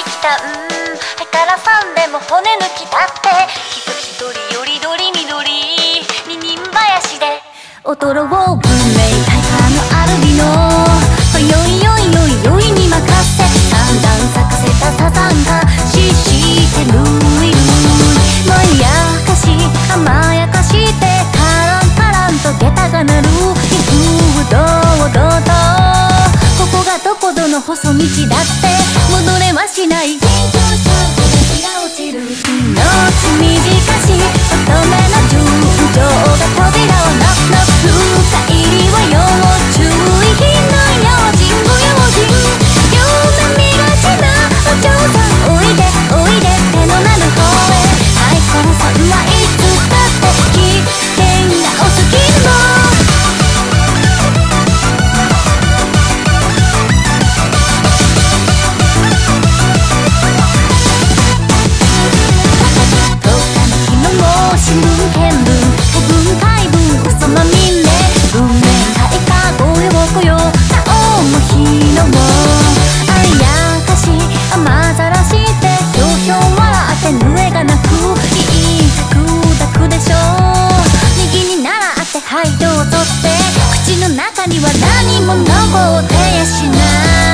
うきたうん。からファンでも骨抜きだって。人一人よりどりみどり二人林で。踊ろう文明体感のアルビノ。今宵道だって戻れはしないはいどうぞって。口の中には何も残ってやしない。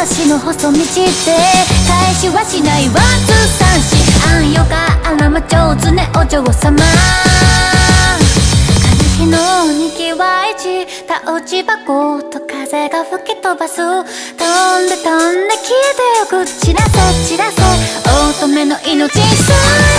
話の細道で返しはしないワンツー三四。あんよかあらま上手ねお嬢様。金木のにぎわいちた落ち箱と風が吹き飛ばす。飛んで飛んで消えてよく。散らせ散らせ乙女の命さ。